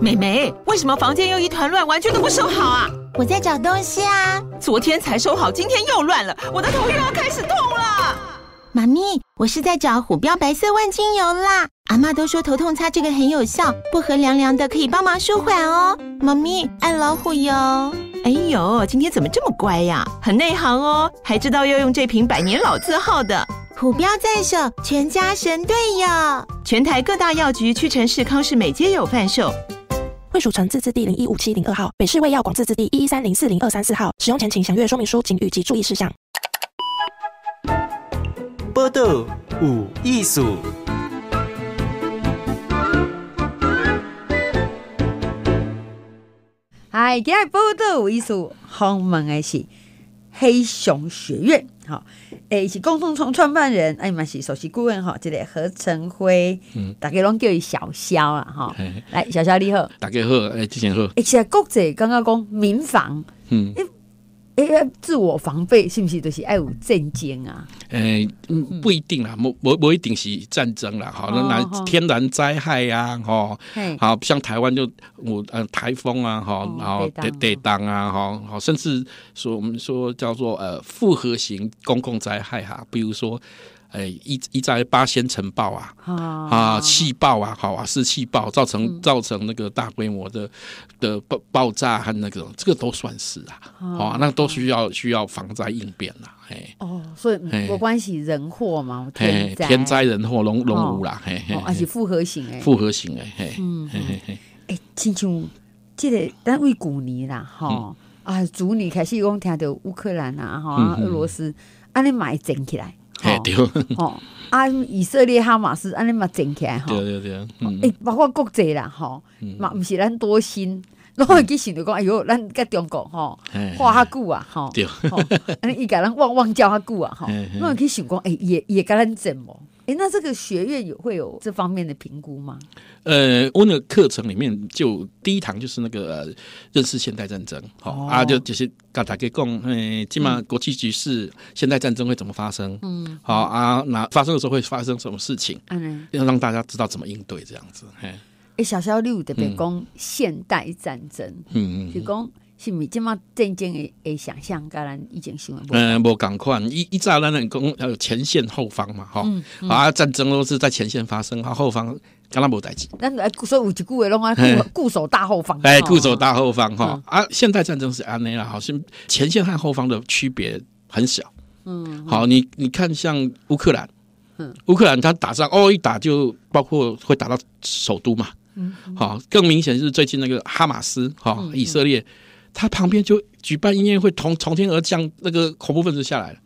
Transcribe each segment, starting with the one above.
妹妹，为什么房间又一团乱，玩具都不收好啊？我在找东西啊。昨天才收好，今天又乱了，我的头又要开始痛了。妈咪，我是在找虎标白色万金油啦。阿妈都说头痛擦这个很有效，薄荷凉凉的，可以帮忙舒缓哦。妈咪，爱老虎油。哎呦，今天怎么这么乖呀？很内行哦，还知道要用这瓶百年老字号的。虎标在手，全家神队友。全台各大药局、屈臣氏、康氏美皆有贩售。惠蜀城自治地零一五七零二号，北市卫药广自治地一一三零四零二三四号。使用前请详阅说明书、警语及注意事项。报道有艺术。嗨，今日报道有艺术，访问的是黑熊学院，哈，诶是共同创创办人，哎嘛是首席顾问哈，这个何成辉，嗯，大家拢叫伊小肖啦，哈，来小肖你好，大家好，诶之前好，而且国际刚刚讲民房，嗯。哎，自我防备是不是都是爱有战争啊？诶，不一定啦，不不不一定是战争啦，哈，那那天然灾害呀，哈，好像台湾就我呃台风啊，哈，然后地地当啊，哈，好，甚至说我们说叫做呃复合型公共灾害哈，比如说。哎，一一在八仙尘爆啊，啊，气爆啊，好啊，是气爆造成造成那个大规模的的爆爆炸和那个，这个都算是啊，好，那都需要需要防灾应变啦，哎，哦，所以没关系，人祸嘛，天灾天灾人祸龙龙无啦，嘿，而且复合型哎，复合型哎，嘿，嗯，哎，亲像这个单位古尼啦，哈，啊，主你开始讲听到乌克兰啊，哈，俄罗斯，安尼买整起来。对，哦，啊，以色列哈马斯安尼嘛整起来哈，对对对，诶，包括国际啦，吼，嘛毋是咱多心，拢会去想着讲，哎哟，咱甲中国吼，话较久啊，吼，对，安尼伊甲咱汪汪叫较久啊，吼，拢会去想讲，伊会伊会甲咱整无。哎，那这个学院有会有这方面的评估吗？呃，我那个课程里面就第一堂就是那个认识现代战争，好啊，就就是刚才给讲，哎，起码国际局势，现代战争会怎么发生？嗯，好啊，那发生的时候会发生什么事情？嗯，要让大家知道怎么应对，这样子。哎，哎，小小六特别讲现代战争，嗯嗯，就讲。是咪这么正经的诶想象，跟咱以前想的嗯，无共款，一一早咱人讲要有前线后方嘛，哈，啊，战争都是在前线发生，啊，后方跟他无代志。咱所以有一句话拢啊，固守大后方。哎，固守大后方哈，啊，现代战争是安内啦，好像前线和后方的区别很小。嗯，好，你你看像乌克兰，嗯，乌克兰他打仗哦，一打就包括会打到首都嘛，嗯，好，更明显是最近那个哈马斯哈，以色列。他旁边就举办音乐会，从从天而降那个恐怖分子下来了。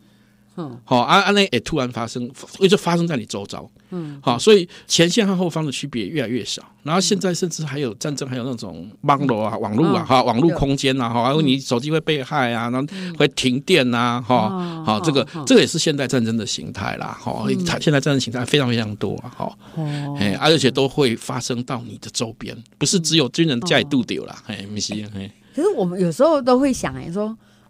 嗯，好，啊啊，那也突然发生，也就发生在你周遭。嗯，好，所以前线和后方的区别越来越少。然后现在甚至还有战争，还有那种网络啊、网络啊、哈、网络空间啊，哈，还有你手机会被害啊，然后会停电啊，哈，好，这个这个也是现代战争的形态啦，哈，它现在战争形态非常非常多啊，哈，哎，而且都会发生到你的周边，不是只有军人家里度丢了，哎，没事，哎。可是我们有时候都会想哎，说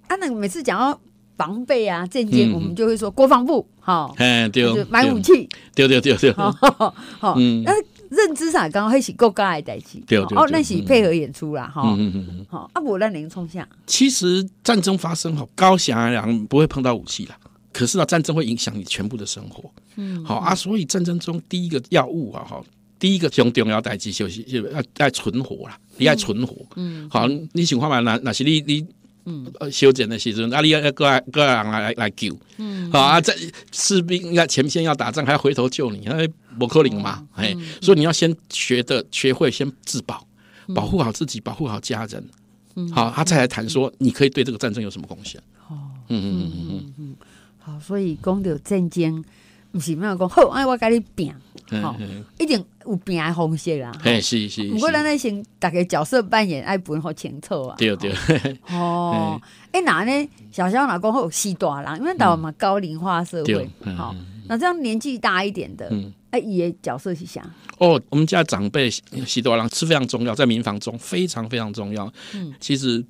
啊，那每次讲到防备啊、战争，我们就会说国防部好，哎，对，买武器，对对对对，好，嗯，那认知上刚刚还是够高爱代起，对哦，那是配合演出啦，哈，嗯嗯嗯，好，啊，我让您冲下。其实战争发生后，高翔两不会碰到武器啦，可是呢，战争会影响你全部的生活，嗯，好啊，所以战争中第一个药物啊，哈。第一个重重要代志就是要要存活啦，你要存活。嗯，好，你想看嘛？那那是你你嗯修剪的时阵，啊，你要要个个人来来来救。嗯，好啊，在士兵要前线要打仗，还要回头救你，那不可能嘛？哎，所以你要先学的学会先自保，保护好自己，保护好家人。嗯，好，他再来谈说你可以对这个战争有什么贡献。哦，嗯嗯嗯嗯嗯，好，所以讲到战争。不是没有讲好，哎，我跟你拼，好，一定有拼的方式啦。嘿，是是。不过咱那先大概角色扮演爱本好清楚啊。对对。哦，哎，哪呢？小小哪讲好西大人，因为台湾嘛高龄化社会，好，那这样年纪大一点的，哎，也角色是啥？哦，我们家长辈西大人是非常重要，在民房中非常非常重要。嗯，其实。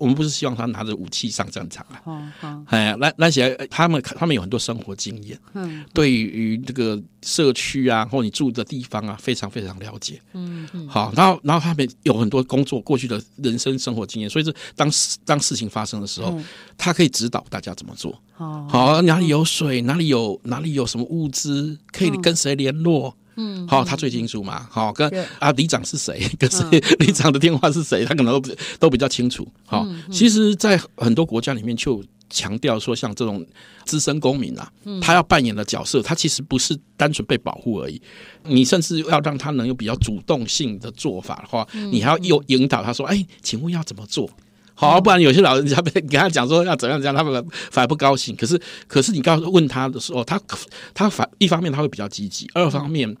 我们不是希望他拿着武器上战场啊。哦好，哎，那那些他们他们有很多生活经验，嗯对于这个社区啊，或你住的地方啊，非常非常了解。嗯嗯，好，然后然后他们有很多工作过去的人生生活经验，所以是当事当事情发生的时候，嗯他可以指导大家怎么做。好，好，哪里有水，哪里有哪里有什么物资，可以跟谁联络。嗯，好，他最清楚嘛。好，跟啊里长是谁，跟谁里长的电话是谁，他可能都比都比较清楚。好，嗯其实，在很多国家里面就强调说，像这种资深公民啊，嗯。他要扮演的角色，他其实不是单纯被保护而已，你甚至要让他能有比较主动性的做法的话，嗯你还要诱引导他说：“哎，请问要怎么做？”好，不然有些老人家被 跟他讲说要怎样怎样，他们反而不高兴。可是，可是你告诉问他的时候，他他反一方面他会比较积极，二方面。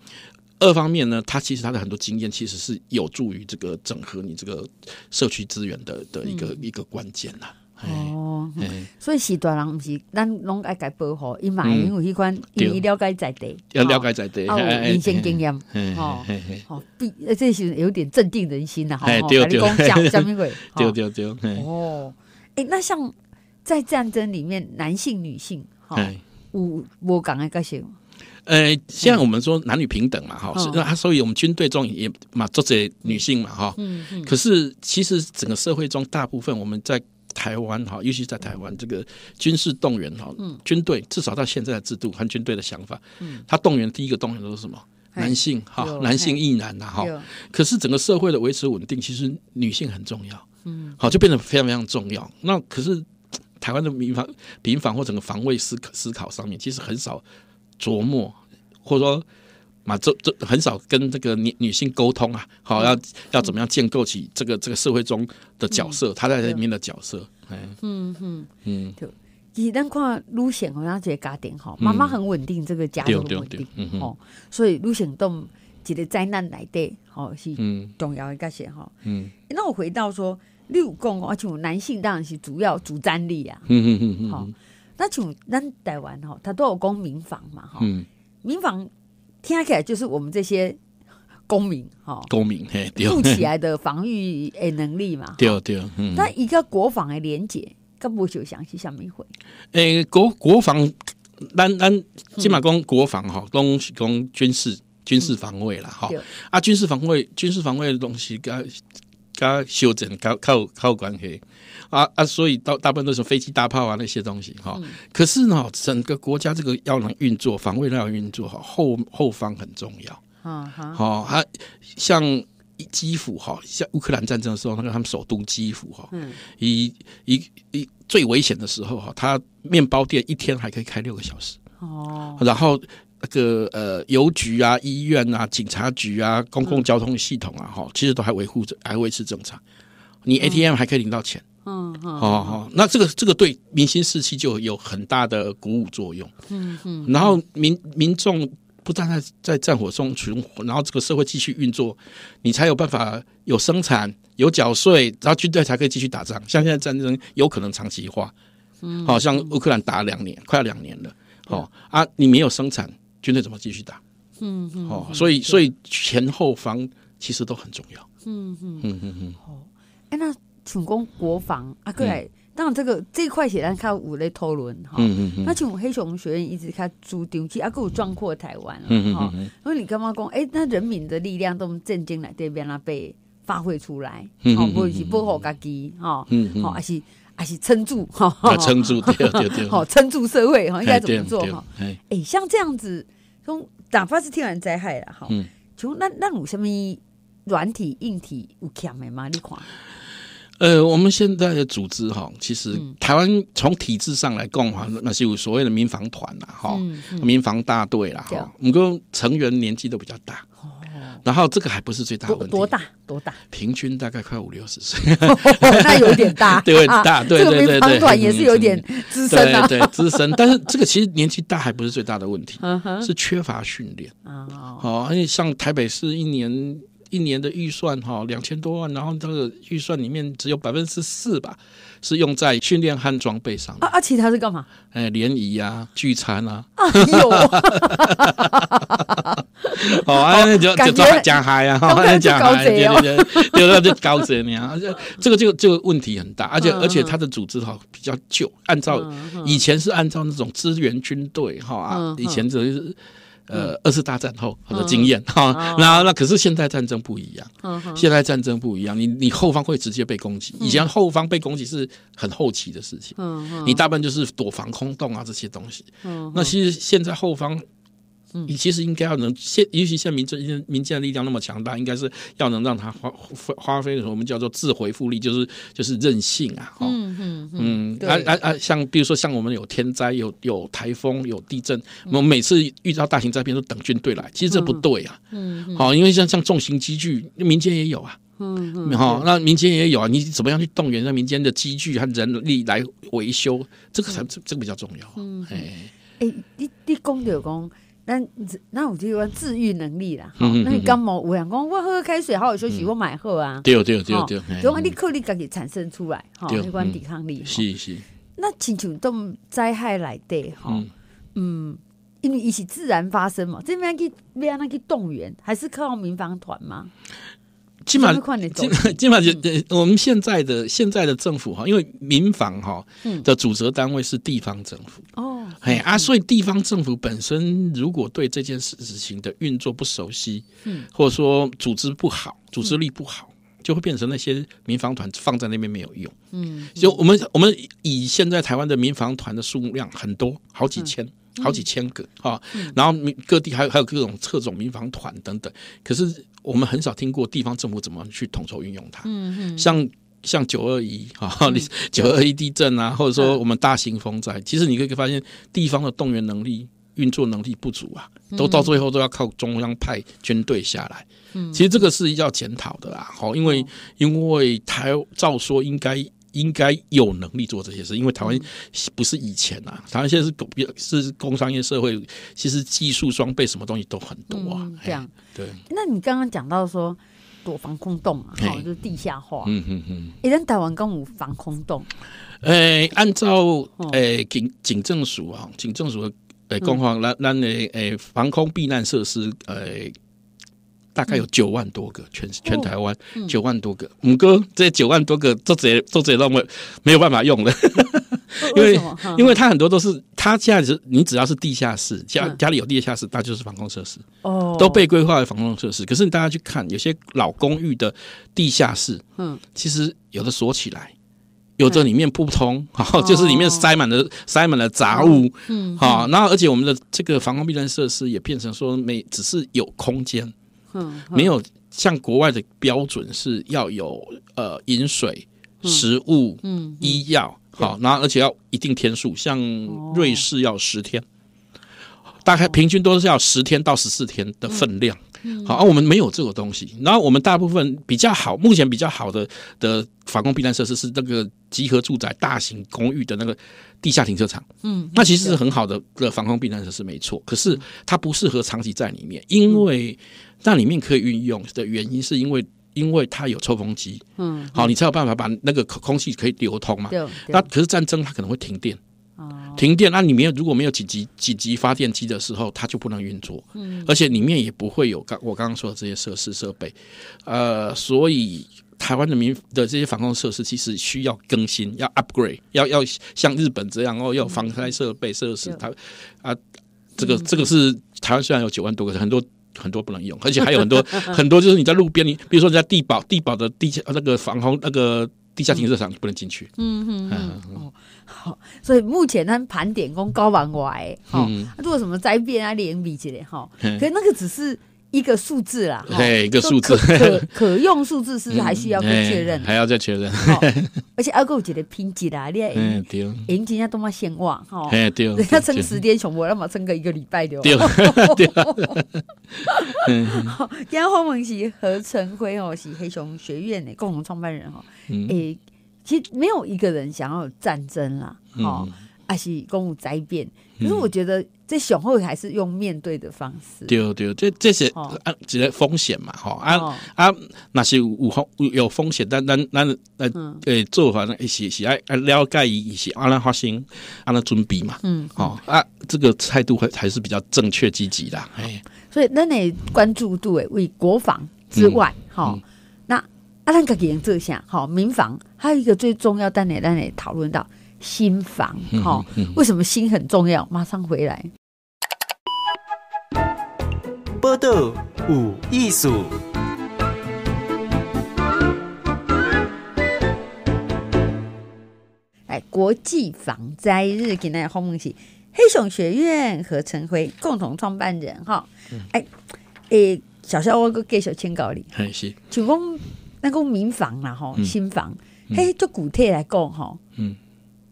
二方面呢，他其实他的很多经验其实是有助于这个整合你这个社区资源的的一个、一个关键呐。哎哦，哎，所以时大人毋是咱拢爱甲保护，伊嘛会因为迄款，对因为了解在地，要了解在地，啊，有人生经验，哎哦哎哎哦，必呃这是有点镇定人心呐，哈，对对讲讲什么会，对吼。对对，哎哦，哎，那像在战争里面，男性、女性，哈，哎。有无共的个性，呃，现在我们说男女平等嘛，哈、那所以我们军队中也嘛，作者女性嘛，哈、嗯嗯。可是其实整个社会中，大部分我们在台湾哈，尤其在台湾这个军事动员哈，嗯。军队至少到现在的制度和军队的想法，他动员第一个动员都是什么？男性哈，男性役男呐哈，可是整个社会的维持稳定，其实女性很重要，嗯，好就变得非常非常重要。那可是台湾的民防、民防或整个防卫思考思考上面，其实很少琢磨，或者说嘛，这这很少跟这个女女性沟通啊，好要要怎么样建构起这个这个社会中的角色，她在里面的角色，哎，嗯嗯。嗯，其实咱看女性好像一个家庭吼，妈妈很稳定，这个家对对对就很稳定，嗯哼。吼，所以女性都一个灾难来底，吼是嗯。重要的角色吼。嗯。那我回到说，你有讲哦，像男性当然是主要主战力啊，嗯嗯嗯好。那像咱台湾吼，他都有讲民防嘛，哈，嗯，民防听起来就是我们这些公民哈公民嘿，对富起来的防御诶能力嘛，吼对对，嗯，那一个国防的连结，跟不就想起下面会？诶、国国防，咱咱起码讲国防哈，拢是讲军事军事防卫了哈。啊，军事防卫军事防卫的东西，跟跟修整靠靠靠关系。啊啊，所以大大部分都是飞机、大炮啊那些东西哈。可是呢，整个国家这个要能运作，防卫要运作哈，后后方很重要。啊哈，好，它像基辅哈，像乌克兰战争的时候，那个他们首都基辅哈，嗯。一一一最危险的时候哈，他面包店一天还可以开六个小时，哦，然后那个呃邮局啊、医院啊、警察局啊、公共交通系统啊哈，其实都还维护着，还维持正常。你 ATM 还可以领到钱，嗯嗯哦哦，那这个这个对民心士气就有很大的鼓舞作用。嗯嗯，然后民民众不断在在战火中存活，然后这个社会继续运作，你才有办法有生产、有缴税，然后军队才可以继续打仗。像现在战争有可能长期化，嗯，好像乌克兰打两年，快要两年了，哦啊，你没有生产，军队怎么继续打？嗯嗯，哦，所以所以前后方其实都很重要。嗯嗯，嗯嗯嗯，哎，那请讲国防啊，过来，当然这个这一块是咱较有咧讨论哈。嗯嗯嗯。那像黑熊学院一直看主张去，啊，还有壮阔台湾了哈嗯嗯嗯。因为你刚刚讲，哎，那人民的力量都震惊来这边啦，被发挥出来，嗯哦，无论是保护家己，哈，嗯嗯。好，还是还是撑住，哈，要撑住，对对对，好撑住社会，哈，应该怎么做哈？哎，哎，像这样子，从哪怕是天然灾害了，哈。嗯，就那那有什么软体、硬体有强的吗？你看，呃，我们现在的组织哈，其实嗯。台湾从体制上来讲哈，那是有所谓的民防团啦，哈、民防大队啦，对哈，我们跟成员年纪都比较大，然后这个还不是最大的问题，多多？大？多大？平均大概快五六十岁，那有点大，对大对对对对防团也是有点资深啊。对对，资深，但是这个其实年纪大还不是最大的问题，是缺乏训练。啊，哦，而且像台北市一年一年的预算哈两千多万，然后这个预算里面只有百分之四吧是用在训练和装备上的，啊啊，其他是干嘛？哎，联谊啊、聚餐啊，哎呦，哦，啊，那就就讲讲嗨啊，哈，感觉 讲嗨，对对对，对，那就高贼那样，这这个就这个问题很大，而且而且它的组织哈比较旧，按照以前是按照那种支援军队哈以前这是。呃，二次大战后的经验哈，那那可是现代战争不一样，现代战争不一样，你你后方会直接被攻击，以前后方被攻击是很后期的事情，嗯你大半就是躲防空洞啊这些东西。嗯那其实现在后方，你其实应该要能现，尤其现在民间民间的力量那么强大，应该是要能让它发发发挥的我们叫做自回复力，就是就是韧性啊，哈、嗯嗯嗯，啊啊啊，像比如说像我们有天灾、有有台风、有地震，我们每次遇到大型灾变都等军队来，其实这不对啊。嗯，好，因为像像重型机具，民间也有啊。嗯嗯，好，那民间也有啊，你怎么样去动员那民间的机具和人力来维修，这个才这这个比较重要。嗯，哎，诶，你你讲着讲，咱咱有这个治愈能力啦。吼嗯嗯嗯那你感冒有人讲，我喝开水好好休息，我买喝啊。对对对吼对，嘿就讲你靠你家己产生出来，吼，对那款抵抗力。吼是是，那亲像动灾害来的哈嗯，嗯，因为伊是自然发生嘛，这边去要安那去动员，还是靠民防团吗？起码什么款的基本上就呃我们现在的现在的政府哈，因为民防哈嗯。的主责单位是地方政府，哦，哎啊，所以地方政府本身如果对这件事情的运作不熟悉，嗯。或者说组织不好，组织力不好，就会变成那些民防团放在那边没有用。嗯，就我们我们以现在台湾的民防团的数量很多，好几千。好几千个啊，然后各地还有还有各种特种民防团等等，可是我们很少听过地方政府怎么去统筹运用它。嗯嗯，像像九二一哈，九二一地震啊，或者说我们大型风灾，其实你可以发现地方的动员能力、运作能力不足啊，都到最后都要靠中央派军队下来。其实这个是要检讨的啦，好，因为因为台照说应该。应该有能力做这些事，因为台湾不是以前啊，台湾现在是工是工商业社会，其实技术装备什么东西都很多啊。嗯这样哎对，那你刚刚讲到说躲防空洞啊，好，就是地下化。嗯嗯嗯。诶，咱台湾敢有防空洞？诶、按照哦诶警警政署啊，警政署的诶嗯公方，咱咱的诶防空避难设施，诶、大概有九万多个，全全台湾九万多个。五哥这九万多个，都直都直都没没有办法用了，因为因为它很多都是，它现在是你只要是地下室，家嗯。家里有地下室，那就是防空设施，哦。都被规划为防空设施。可是大家去看，有些老公寓的地下室，嗯。其实有的锁起来，有的里面不通，好、就是里面塞满了塞满了杂物，嗯。好、然后而且我们的这个防空避难设施也变成说没只是有空间，嗯没有像国外的标准是要有呃饮水、食物、嗯医药，好，然后而且要一定天数，像哦。瑞士要十天。大概平均都是要十天到十四天的分量，嗯。好，而、我们没有这个东西。然后我们大部分比较好，目前比较好的的防空避难设施是那个集合住宅大型公寓的那个地下停车场，嗯，那其实是很好的的防空避难设施，没错。可是它不适合长期在里面，因为那里面可以运用的原因，是因为因为它有抽风机，嗯，好，你才有办法把那个空空气可以流通嘛。那可是战争它可能会停电，哦。停电，那里面如果没有紧急紧急发电机的时候，它就不能运作，嗯。而且里面也不会有刚我刚刚说的这些设施设备，呃，所以台湾人民的这些防空设施其实需要更新，要 upgrade，要要像日本这样哦，要有防灾设备设施，对。它啊，这个这个是台湾虽然有九万多个，很多。很多不能用，而且还有很多 很多，就是你在路边，你比如说你在地堡地堡的地下那个防空那个地下停车场，你不能进去。嗯嗯嗯。嗯，好，所以目前他盘点工高往外，哈嗯，如果什么灾变啊、连比起来哈，嗯可是那个只是一个数字啦，哈。对一个数字。可可可用数字是不是还需要再确认？哎，还要再确认。而且还有一个品质啦，你嗯，要对，赢真正多么先旺哈。哎对，人家撑十天熊，我那么撑个一个礼拜的哦。对。对，嗯今天访问是何成辉哦，是黑熊学院的共同创办人哦。嗯。诶、其实没有一个人想要有战争啦，哦，还是公务灾变？可是我觉得这雄厚还是用面对的方式。对对，这这些哦。啊，一个风险嘛，吼啊哦。啊，那是有有风有有风险，但咱咱呃做法呢，是是爱爱了解伊是安怎发生，安怎准备嘛，嗯，哦啊，这个态度还还是比较正确积极的，哎，所以咱的关注度诶，为国防之外，哈、嗯。那啊，咱个人这项，好民防，还有一个最重要，但你，咱也讨论到心房，哈、嗯为什么心很重要？马上回来。报道有艺术，哎，国际防灾日，今天的访问是黑熊学院和陈辉共同创办人哈。嗯。哎，诶，小小我个继续请教你，嘿是，就讲那个民房啦吼，新房，嘿，就具体来讲吼，嗯，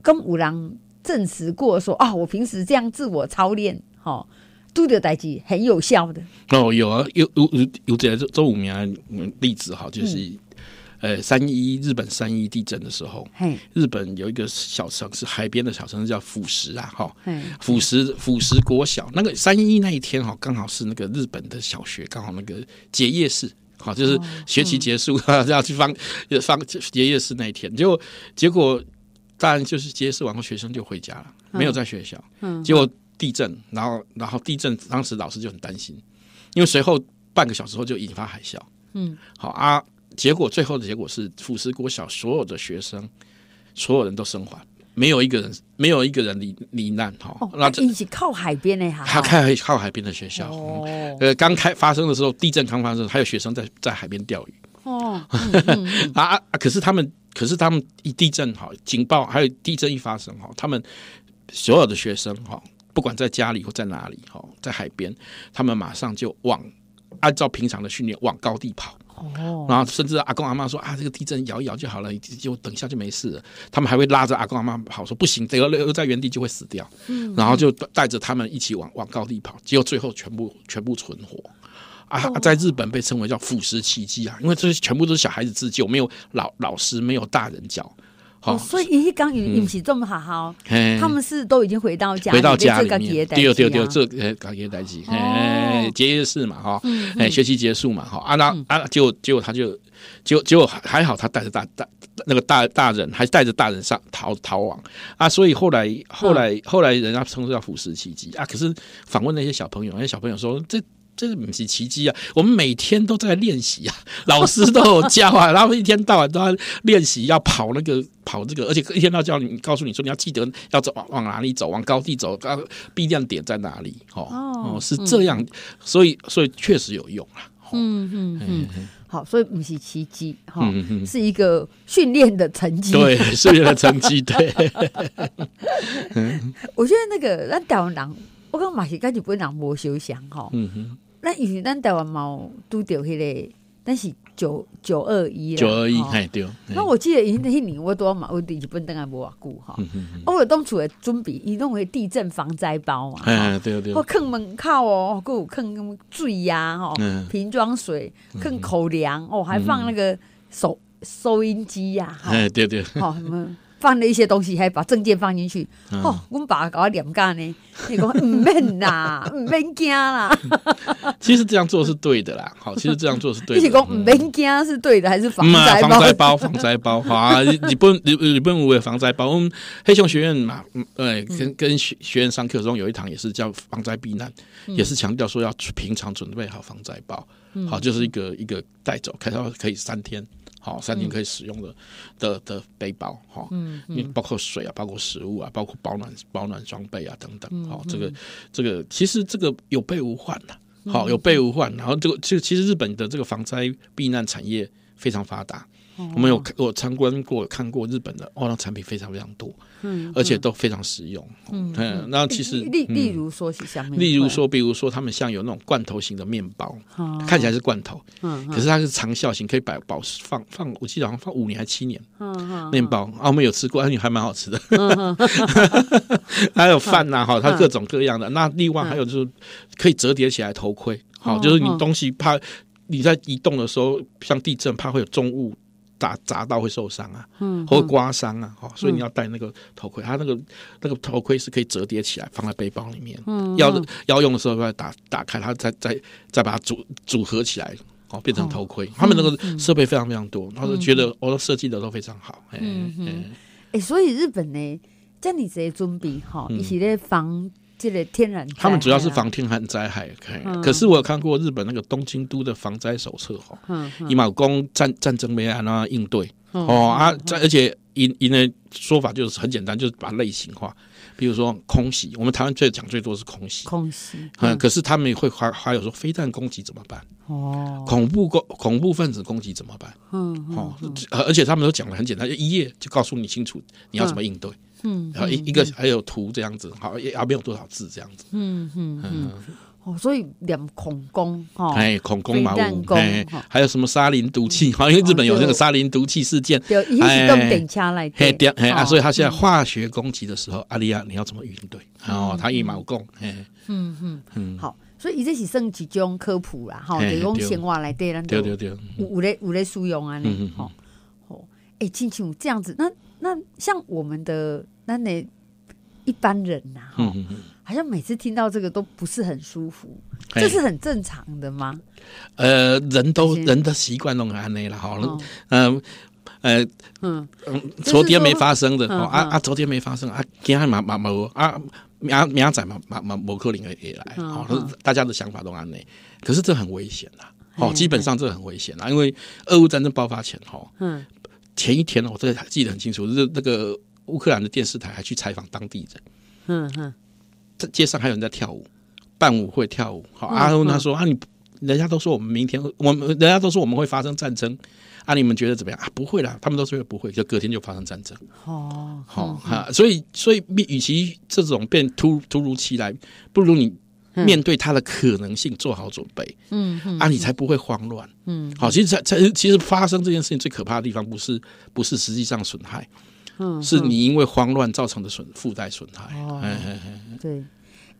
跟五郎证实过说啊，我平时这样自我操练，吼，拄着代志很有效的，哦有啊有有有有这个周五名的嗯例子哈，就是呃三一日本三一地震的时候，嘿，日本有一个小城市，海边的小城市叫腐蚀啊，哈，嘿，辅石辅石国小。那个三一那一天哈，刚好是那个日本的小学刚好那个结业式，好就是学期结束、要去放放结业式那一天，结果结果当然就是结业式完后学生就回家了，没有在学校。嗯结果地震，然后然后地震，当时老师就很担心，因为随后半个小时后就引发海啸。嗯，好啊，结果最后的结果是辅石国小所有的学生，所有人都生还，没有一个人没有一个人罹罹难哈。哦，那这那因是靠海边的哈，他开靠海边的学校，哦呃，刚开发生的时候，地震刚发生还有学生在在海边钓鱼哦！啊可是他们，可是他们一地震哈，警报还有地震一发生哈，他们所有的学生哈，不管在家里或在哪里哈，在海边，他们马上就往按照平常的训练往高地跑。哦，然后甚至阿公阿妈说啊，这个地震摇一摇就好了，就等一下就没事了。他们还会拉着阿公阿妈跑，说不行，留留在原地就会死掉。嗯然后就带着他们一起往往高地跑，结果最后全部全部存活。啊，在日本被称为叫腐蚀奇迹啊，因为这些全部都是小孩子自救，没有老老师，没有大人教。好、哦，所以伊刚伊不是这么好好，他们是都已经回到家，回到家里面，对对对，啊这呃搞业代际，哦。哎，结业式嘛哈，哎，学期结束嘛哈，啊那嗯。啊，结果结果他就结果结果还还好，他带着大大那个大大人，还带着大人上逃逃亡。啊，所以后来后来后来人家称之叫腐蚀奇迹。啊，可是访问那些小朋友，那些小朋友说这。这不是奇迹啊！我们每天都在练习啊，老师都有教啊，然后一天到晚都要练习，要跑那个跑这个，而且一天到晚教你告诉你说你要记得要走往往哪里走，往高地走，啊，避亮点在哪里？哦是这样，所以所以确实有用啊。嗯嗯嗯，好，所以不是奇迹哈嗯嗯，是一个训练的成绩。对，训练的成绩，对，我觉得那个咱台湾人，我讲嘛是跟日本人无相像吼。嗯哼，那以前咱台湾嘛有拄着迄个，但是九九二一啦，九二一，吼。哎对，那我记得以前迄年我都嘛，我伫日本等下无偌久哈，我有当初的准备，伊弄为地震防灾包嘛，哎对对。我，放门口哦，还有放水呀，吼。嗯，瓶装水，放口粮哦，还放那个手收音机呀，哈哎对对，哦，什么放了一些东西，还把证件放进去。嗯哦，阮爸搞我念干呢，你讲唔免啦，唔免惊啦。其实这样做是对的啦。好，其实这样做是对的。你是讲唔免惊是对的，还是防嗯啊，防灾包？防灾包，好啊！日本日日本有的防灾包，我们黑熊学院嘛，嗯，呃，跟跟学学院上课中有一堂也是叫防灾避难，也是强调说要平常准备好防灾包，好，就是一个一个带走，开到可以三天。好，三年可以使用的、的的背包，哈，嗯，因为包括水啊，包括食物啊，包括保暖保暖装备啊等等，好，这个这个其实这个有备无患呐，好，有备无患。然后这个这个其实日本的这个防灾避难产业非常发达，我们有看我参观过看过日本的哦，那产品非常非常多，嗯，而且都非常实用，嗯，那其实例嗯。例如说是像，例如说，比如说他们像有那种罐头型的面包，哦，看起来是罐头，嗯可是它是长效型，可以保保放放，我记得好像放五年还七年。嗯嗯面包啊，我们有吃过，而且还蛮好吃的。还有饭呐，哈，它各种各样的。那另外还有就是可以折叠起来头盔，好，就是你东西怕你在移动的时候，像地震怕会有重物砸砸到会受伤啊，嗯，或刮伤啊，哈，所以你要戴那个头盔，它那个那个头盔是可以折叠起来放在背包里面，嗯，要要用的时候要打打开它，再再再把它组组合起来，哦，变成头盔。他们那个设备非常非常多，他就觉得我都设计的都非常好，嗯嗯，哎，所以日本呢，在你这些准备哈，一起在防。这个天然，他们主要是防天然灾害。可是我有看过日本那个东京都的防灾手册哈，以马公战战争没安那应对哦啊，在而且因因为说法就是很简单，就是把类型化，比如说空袭，我们台湾最讲最多是空袭，空袭。嗯，可是他们会还还有说飞弹攻击怎么办？哦，恐怖攻恐怖分子攻击怎么办？嗯，哦，而且他们都讲的很简单，就一页就告诉你清楚你要怎么应对。嗯，然后一一个还有图这样子，好也没有多少字这样子。嗯嗯嗯，哦，所以两恐攻哈，哎，恐攻嘛，哎，还有什么沙林毒气？好，因为日本有那个沙林毒气事件，哎，动等枪来，嘿，哎啊，所以他现在化学攻击的时候，阿利亚你要怎么应对？哦，他一毛攻，哎，嗯嗯。嗯，好，所以这是算几种科普啦，哈，就讲闲话来对，对对对，有有咧有咧使用啊，嗯嗯，好，哦，哎，亲像这样子，那那像我们的。那你一般人呐，哈，好像每次听到这个都不是很舒服，这是很正常的吗？呃，人都人。的习惯弄安内了，好了，嗯，呃，嗯。嗯，昨天没发生的，啊啊，昨天没发生啊，今天马马马啊，明明仔马马马摩克林也来，好，大家的想法都安内，可是这很危险呐，哦，基本上这很危险啊，因为俄乌战争爆发前，哈，嗯，前一天我这个记得很清楚，是那个。乌克兰的电视台还去采访当地人，嗯哼，在街上还有人在跳舞，伴舞会跳舞。好，阿欧他说啊，你人家都说我们明天，我们人家都说我们会发生战争，啊，你们觉得怎么样啊？不会啦，他们都说不会，就隔天就发生战争。哦，好哈，所以所以，与其这种变突突如其来，不如你面对它的可能性做好准备。嗯嗯，啊，你才不会慌乱。嗯，好，其实才才其实发生这件事情最可怕的地方，不是不是实际上损害。嗯，是你因为慌乱造成的损附带损害。哦，对，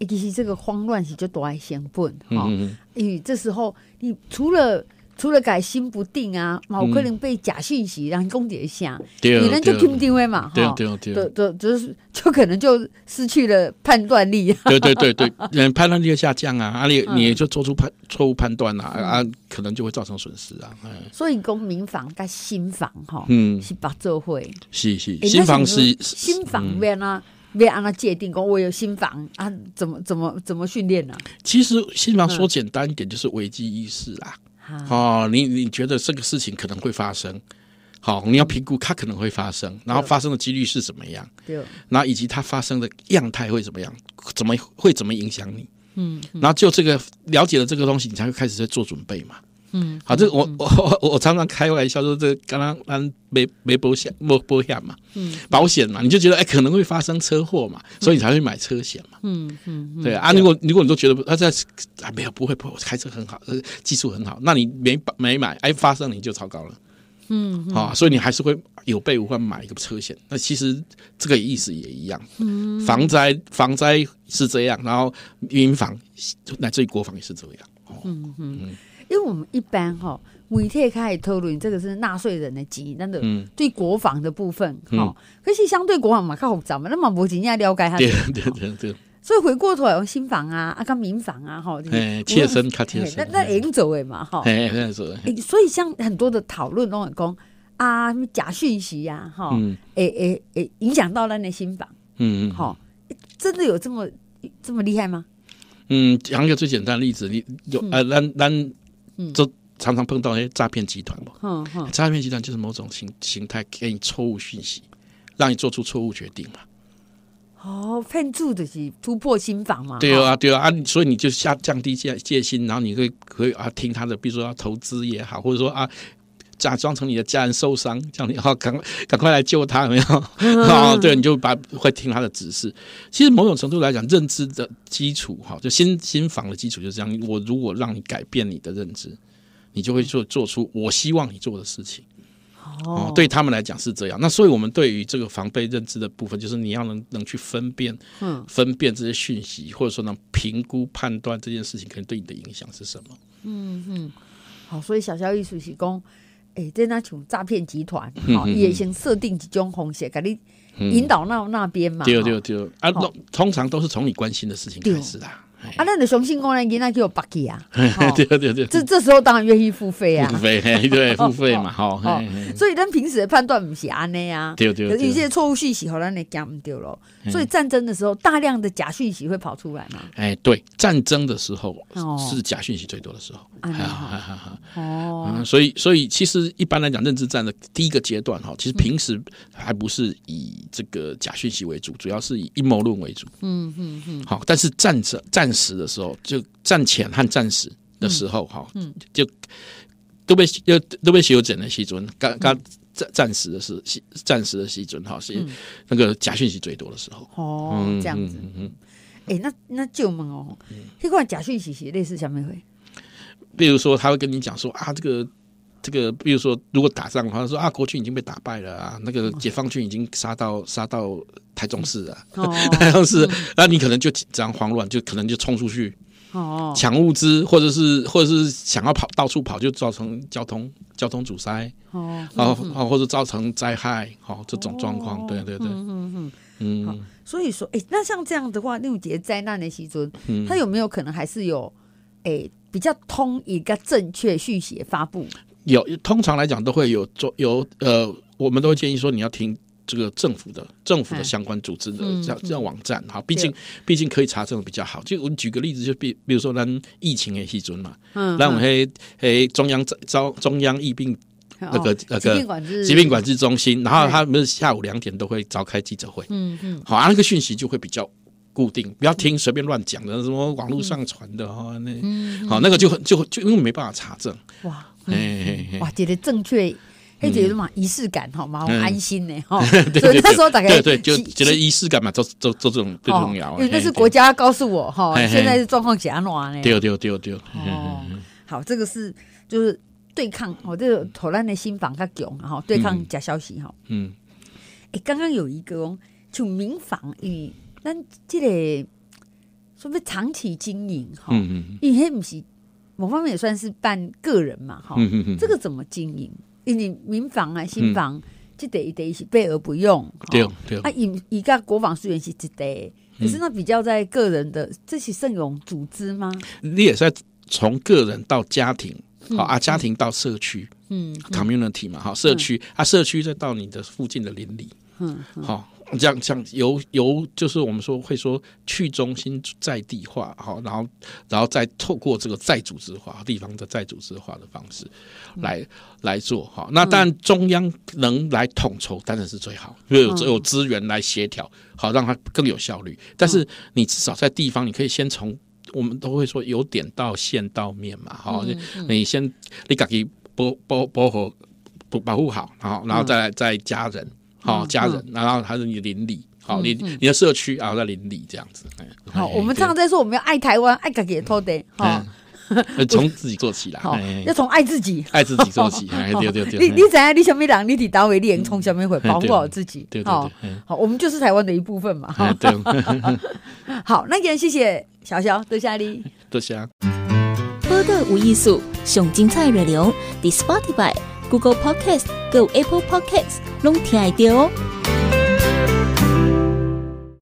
其实这个慌乱是就多爱先本哈，因为这时候你除了除了改心不定啊，有可能被假信息让你攻击一下，你人就听不定位嘛，哈，对对对，就就是就可能就失去了判断力。对对对对，嗯，判断力下降啊，啊，你你就做出判错误判断啊，啊，可能就会造成损失啊。所以公民房跟新房哈，嗯，是把这会是是新房是新房面啊。别按他界定，讲我有新房啊，怎么怎么怎么训练呢？其实新房说简单一点，就是危机意识啦。哦，你你觉得这个事情可能会发生，好，你要评估它可能会发生，然后发生的几率是怎么样？对，然后以及它发生的样态会怎么样？怎么会怎么影响你？嗯，然后就这个了解了这个东西，你才会开始在做准备嘛。嗯，好，这我我我常常开玩笑说，这刚刚咱没没保险，没保险嘛，嗯，保险嘛，你就觉得哎可能会发生车祸嘛，所以你才会买车险嘛，嗯嗯，对啊，如果如果你都觉得他在啊没有不会不会开车很好，呃技术很好，那你没没买，哎发生你就糟糕了，嗯，好，所以你还是会有备无患买一个车险。那其实这个意思也一样，嗯，防灾防灾是这样，然后民防乃至于国防也是这样，嗯。嗯。因为我们一般哈，每天开始讨论这个是纳税人的钱，那个对国防的部分哈，可是相对国防嘛较复杂嘛，那么我尽量了解他。对对对对。所以回过头来，新房啊，啊，跟民房啊，哈，哎，切身卡切身，那那已经走位嘛，哈，哎，那样子。所以像很多的讨论都很讲啊，假讯息呀，哈，哎哎哎，影响到咱的新房，嗯嗯，哈，真的有这么这么厉害吗？嗯，讲一个最简单的例子，你有啊，咱咱。就常常碰到那些诈骗集团嘛，诈骗集团就是某种形形态给你错误讯息，让你做出错误决定嘛。哦，骗住的是突破心防嘛？对啊，对啊，啊，所以你就下降低戒戒心，然后你会可以啊听他的，比如说要投资也好，或者说啊假装成你的家人受伤，叫你好赶赶快来救他，有没有？哦，对，你就把会听他的指示。其实某种程度来讲，认知的基础哈，就心心房的基础就是这样。我如果让你改变你的认知，你就会做做出我希望你做的事情。哦，对他们来讲是这样。那所以，我们对于这个防备认知的部分，就是你要能能去分辨，嗯，分辨这些讯息，或者说呢，评估判断这件事情可能对你的影响是什么。嗯嗯，好，所以小肖艺术是讲，诶、这那种诈骗集团，哈、嗯嗯。也先设定几种红线，给你嗯。引导到那边嘛。哈对对对，啊，通常都是从你关心的事情开始的啊。啊，那你相信讲呢，囡仔叫巴基啊，哈对对对，这这时候当然愿意付费啊。付。费，对 付费嘛，哈，哦嘿嘿所以咱平时的判断不是安内啊，对对对可是一些错误讯息，后来你讲唔对咯。嗯所以战争的时候，大量的假讯息会跑出来嘛。哎，对，战争的时候哦。是假讯息最多的时候。啊哈哈哈哈。哦，嗯，所以所以其实一般来讲，认知战的第一个阶段哈，其实平时还不是以这个假讯息为主，主要是以阴谋论为主。嗯嗯嗯，好，但是战争战时的时候，就战前和战时的时候哈，嗯就都被又都被修整的时阵，刚刚战战时的时战时的时阵哈，是那个假讯息最多的时候。哦，这样子。嗯嗯嗯哎，那那就问哦，这款假讯息是类似什么会？比如说，他会跟你讲说啊，这个这个，比如说，如果打仗的话，他说啊，国军已经被打败了啊，那个解放军已经杀到杀到台中市了，哦。台中市，那你可能就紧张慌乱，就可能就冲出去哦，抢物资，或者是或者是想要跑到处跑，就造成交通交通阻塞，哦，然后啊或者造成灾害，好这种状况，对对对，嗯嗯嗯。嗯，所以说，哎，那像这样的话，六节灾难的时阵，嗯。它有没有可能还是有哎比较通一个正确讯息的发布？有通常来讲都会有做有呃，我们都会建议说你要听这个政府的政府的嗯。相关组织的嗯这样这样网站哈，毕竟毕竟可以查证比较好。就我举个例子，就比比如说咱疫情的时阵嘛，嗯咱我们黑黑中央招中央疫病那个那个疾病管制。中心，然后对。他们下午两点都会召开记者会，嗯嗯。好，啊那个讯息就会比较。固定，不要听随便乱讲的，什么网络上传的哈，那嗯，好那个就很就就因为没办法查证，哇。嘿嘿嘿哇，觉得正确。迄觉得嘛仪式感吼，嘛嗯。安心呢吼，对所以对那时候大概对对，就觉得仪式感嘛，做做做这种最重要。哦因为那是国家告诉我哈，嘿嘿。现在是状况怎呢？对对对对，哦，好，这个是就是对抗哦，这个投烂的心房较强，然后对抗嗯假消息哈。嗯。哎，刚刚有一个哦，就民房，因为咱这个说不长期经营哈，嗯嗯因为迄不是某方面也算是办个人嘛哈，这个怎么经营？因为民房啊、新房，这得得是备而不用，哈。对对。啊，以以个国防资源是一得，可是那比较在个人的，这是圣勇组织吗？你也是在从个人到家庭，好啊，家庭到社区嗯 community 嘛，好社区啊，社区再到你的附近的邻里，嗯好。这样这样由由就是我们说会说去中心在地化，好，然后然后再透过这个再组织化地方的再组织化的方式来来做哈。那当然中央能来统筹当然是最好，因为有有资源来协调，好让它更有效率。但是你至少在地方，你可以先从我们都会说由点到线到面嘛，好，你先你自己保保保护保保护好，然后然后再来再加人。好、家人，然后还是你的邻里，好、你你的社区，然后在邻里这样子。哎好，哎我们常常在说我们要爱台湾，爱自己的土地，哈，呃从自己做起啦，好哎，要从爱自己。爱自己做起，哎，对对对，你你怎样？你什么人？你得到位你能从什么会保护好自己？对对好对，哎好，我们就是台湾的一部分嘛。对，好，那今天谢谢小小多谢你。多谢啊。报道有艺术，上精彩内容，伫 Spotify、Google Podcast、有 Apple Podcast，拢听得到哦。